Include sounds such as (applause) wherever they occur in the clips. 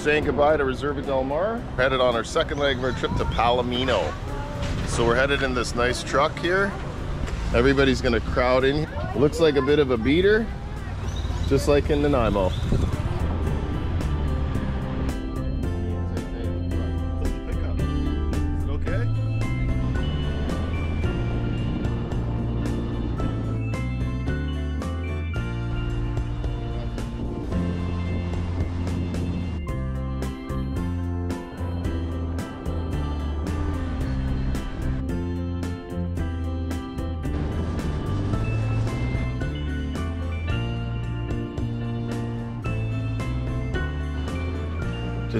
saying goodbye to Reserva Del Mar. Headed on our second leg of our trip to Palomino. So we're headed in this nice truck here. Everybody's gonna crowd in. Looks like a bit of a beater, just like in Nanaimo.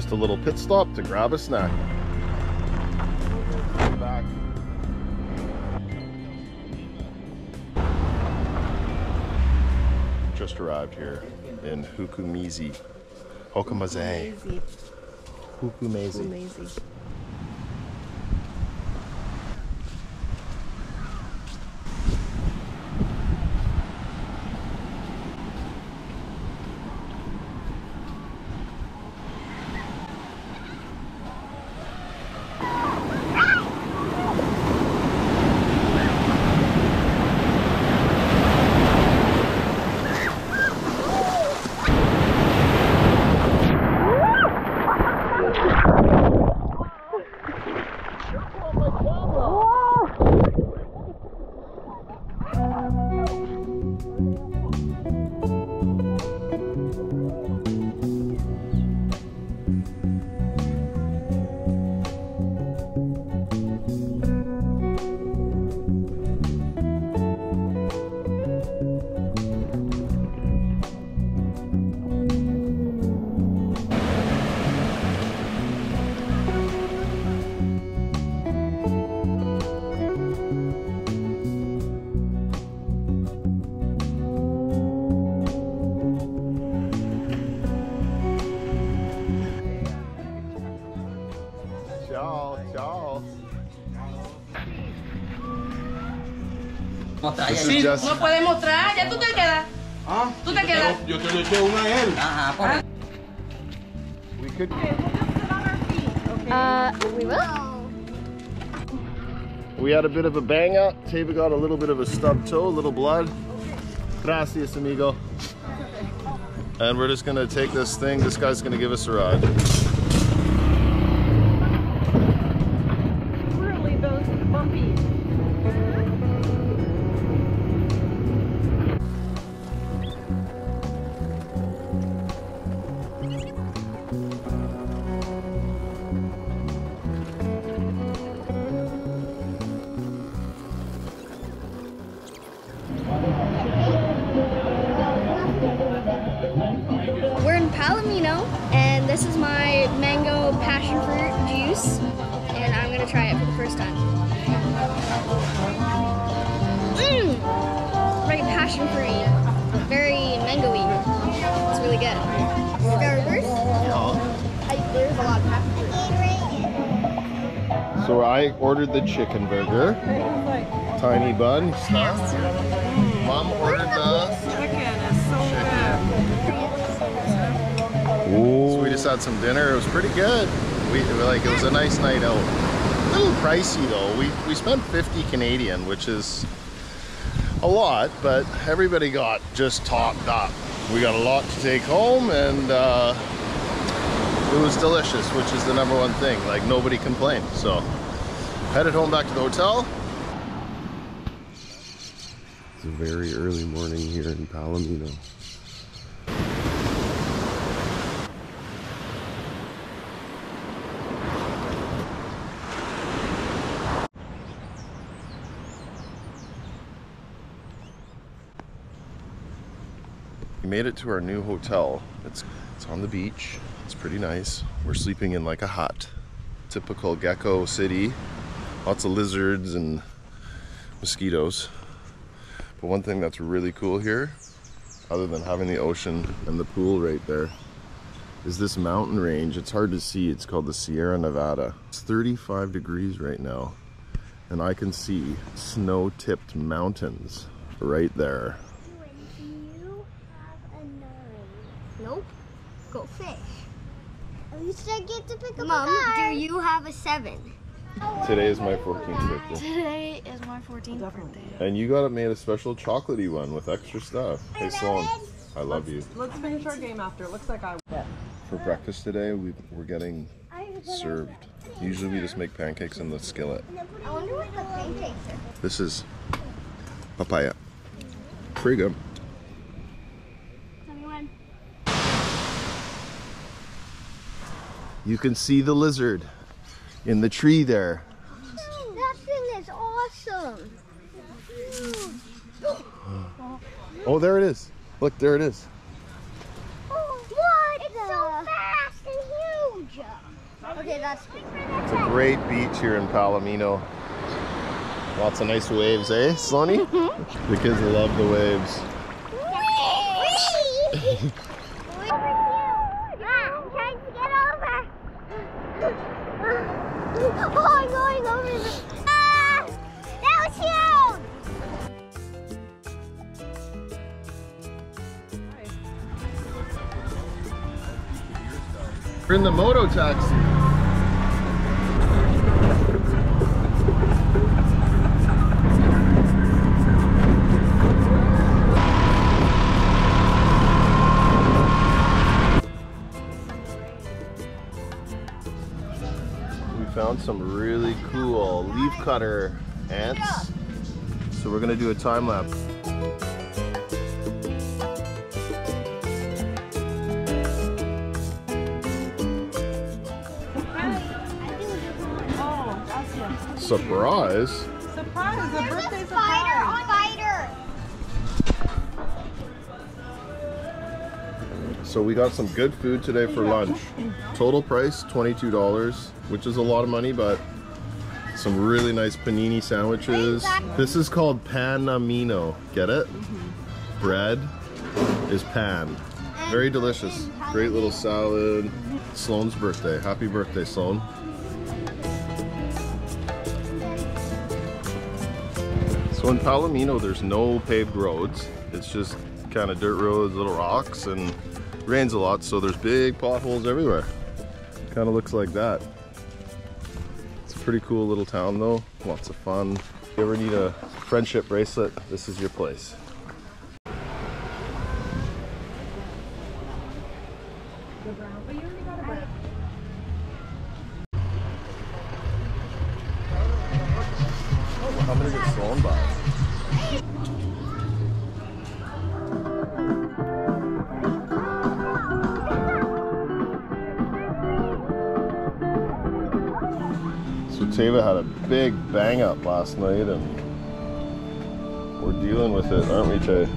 Just a little pit stop to grab a snack. Back. Just arrived here in Hukumizi. Hokumaze. Hukumezi. Amazing. Mostrar This ahí. is just No puedes mostrar, ya tú te quedas. Ah, Tú te quedas. yo te lo eché una a él. Ajá, por we could Uh, we will. we had a bit of a bang up. Tava got a little bit of a stub toe, a little blood. Gracias, amigo. And we're just gonna take this thing. This guy's gonna give us a ride. Fruit and I'm gonna try it for the first time. Mmm! Very passion fruity, very mango-y. It's really good. Got reverse? I, there's a lot of passion fruit. So I ordered the chicken burger, tiny bun. Mom ordered the. Chicken is so So we just had some dinner. It was pretty good. We like it was a nice night out. A little pricey though. We we spent 50 Canadian, which is a lot, but everybody got just topped up. We got a lot to take home, and uh, it was delicious, which is the number one thing. Like nobody complained. So headed home back to the hotel. It's a very early morning here in Palomino. We made it to our new hotel. It's it's on the beach. It's pretty nice. We're sleeping in like a hut. Typical gecko city. Lots of lizards and mosquitoes. But one thing that's really cool here, other than having the ocean and the pool right there, is this mountain range. It's hard to see. It's called the Sierra Nevada. It's 35 degrees right now. And I can see snow-tipped mountains right there. Do you have a nose? Nope. Go fish. At least I get to pick up Mom, a do you have a seven? Today is my 14th birthday. Today is my 14th birthday. And you got it made a special chocolatey one with extra stuff. Hey Sloan, I love you. Let's finish our game after. Looks like I. For breakfast today, we, we're getting served. Usually we just make pancakes in the skillet. I wonder what the pancakes are. This is papaya. Pretty good. You can see the lizard in the tree there. That thing is awesome. Oh, there it is. Look, there it is. What? It's so fast and huge. Okay, that's. It's a great beach here in Palomino. Lots of nice waves, eh, Sloane? (laughs) the kids love the waves. Oh, (laughs) We're in the moto taxi. We found some really cool leaf cutter ants. So we're gonna do a time lapse. Surprise! Surprise! A birthday Spider surprise! on spider! So we got some good food today for lunch. Total price $22, which is a lot of money, but some really nice panini sandwiches. This is called panamino. Get it? Bread is pan. Very delicious. Great little salad. Sloane's birthday. Happy birthday, Sloan. So in Palomino, there's no paved roads. It's just kind of dirt roads, little rocks, and rains a lot, so there's big potholes everywhere. Kind of looks like that. It's a pretty cool little town though. Lots of fun. If you ever need a friendship bracelet, this is your place. How many get Sloan by? So Tava had a big bang up last night and we're dealing with it, aren't we, Tay?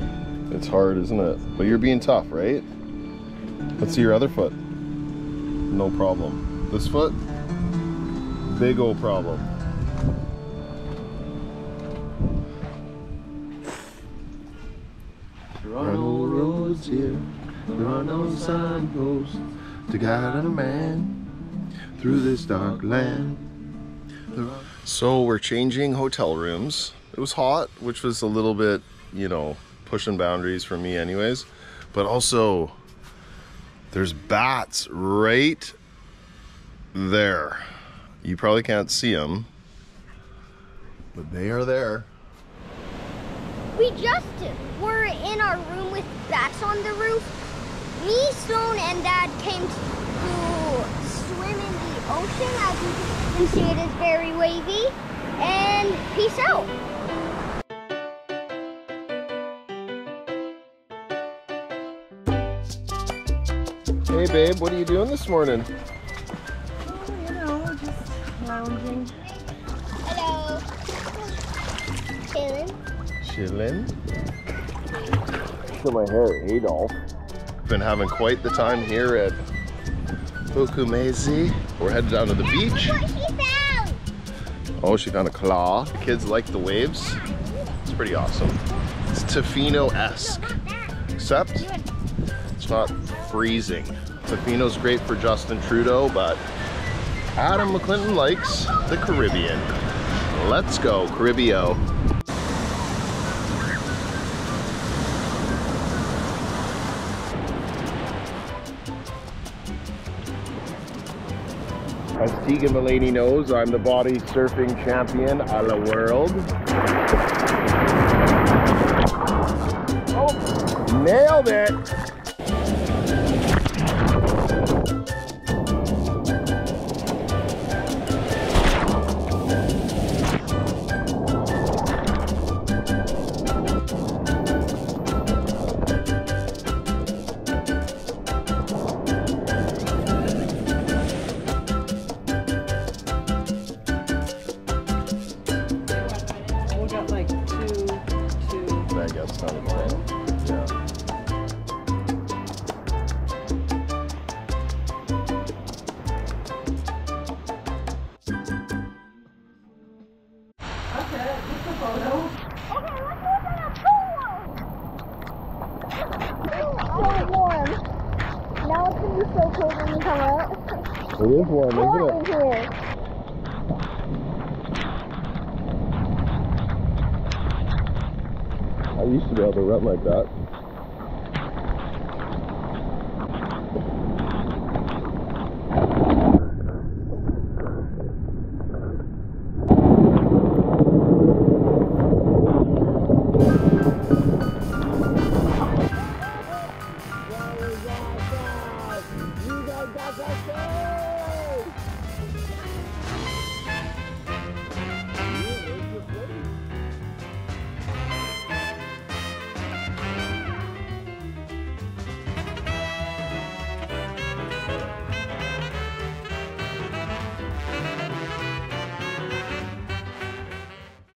It's hard, isn't it? But you're being tough, right? Let's see your other foot. No problem. This foot? Big old problem. There are no signposts to guide a man through this dark land. So we're changing hotel rooms. It was hot, which was a little bit, you know, pushing boundaries for me, anyways. But also, there's bats right there. You probably can't see them, but they are there. We just were in our room with bats on the roof. Me, Sloan, and Dad came to swim in the ocean. As you can see, it is very wavy. And peace out. Hey, babe, what are you doing this morning? Oh, you know, just lounging. Hello. Chilling. Chillin'. Look at my hair, Adolf. Been having quite the time here at Okumezi. We're headed down to the beach. What she found. Oh, she found a claw. The kids like the waves. It's pretty awesome. It's Tofino-esque, except it's not freezing. Tofino's great for Justin Trudeau, but Adam McClinton likes the Caribbean. Let's go, Caribio. As Tegan Mullaney knows, I'm the body surfing champion a la world. Oh, nailed it! It is warm, isn't it? I used to be able to run like that. That's it!